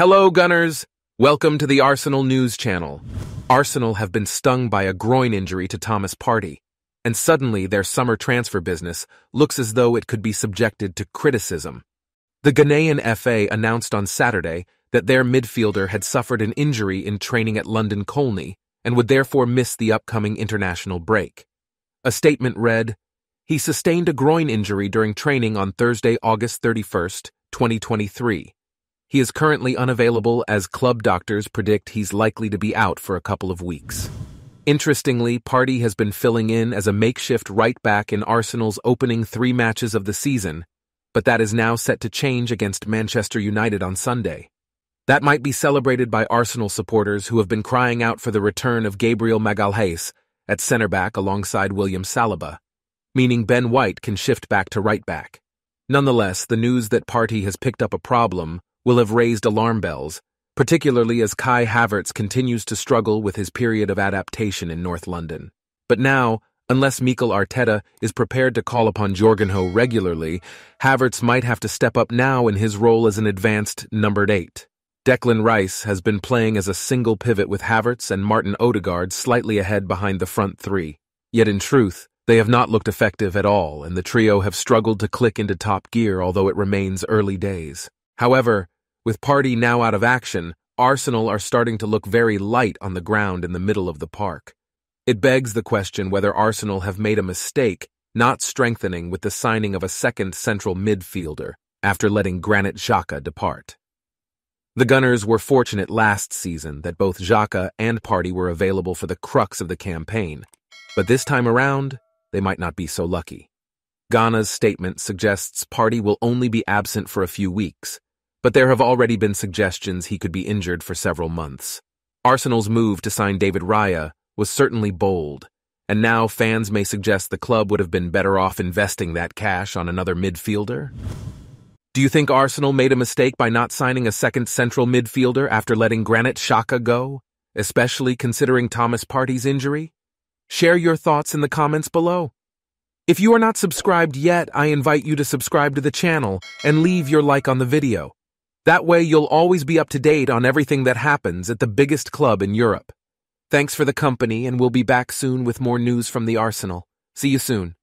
Hello, Gunners! Welcome to the Arsenal News Channel. Arsenal have been stung by a groin injury to Thomas Partey, and suddenly their summer transfer business looks as though it could be subjected to criticism. The Ghanaian FA announced on Saturday that their midfielder had suffered an injury in training at London Colney and would therefore miss the upcoming international break. A statement read, He sustained a groin injury during training on Thursday, August 31st, 2023. He is currently unavailable as club doctors predict he's likely to be out for a couple of weeks. Interestingly, Partey has been filling in as a makeshift right back in Arsenal's opening three matches of the season, but that is now set to change against Manchester United on Sunday. That might be celebrated by Arsenal supporters who have been crying out for the return of Gabriel Magalhaes at centre back alongside William Saliba, meaning Ben White can shift back to right back. Nonetheless, the news that Partey has picked up a problem will have raised alarm bells, particularly as Kai Havertz continues to struggle with his period of adaptation in North London. But now, unless Mikel Arteta is prepared to call upon Jorginho regularly, Havertz might have to step up now in his role as an advanced numbered eight. Declan Rice has been playing as a single pivot with Havertz and Martin Odegaard slightly ahead behind the front three. Yet in truth, they have not looked effective at all, and the trio have struggled to click into top gear, although it remains early days. However, with Partey now out of action, Arsenal are starting to look very light on the ground in the middle of the park. It begs the question whether Arsenal have made a mistake not strengthening with the signing of a second central midfielder after letting Granit Xhaka depart. The Gunners were fortunate last season that both Xhaka and Partey were available for the crux of the campaign, but this time around, they might not be so lucky. Ghana's statement suggests Partey will only be absent for a few weeks, but there have already been suggestions he could be injured for several months. Arsenal's move to sign David Raya was certainly bold, and now fans may suggest the club would have been better off investing that cash on another midfielder? Do you think Arsenal made a mistake by not signing a second central midfielder after letting Granit Xhaka go, especially considering Thomas Partey's injury? Share your thoughts in the comments below. If you are not subscribed yet, I invite you to subscribe to the channel and leave your like on the video. That way you'll always be up to date on everything that happens at the biggest club in Europe. Thanks for the company and we'll be back soon with more news from the Arsenal. See you soon.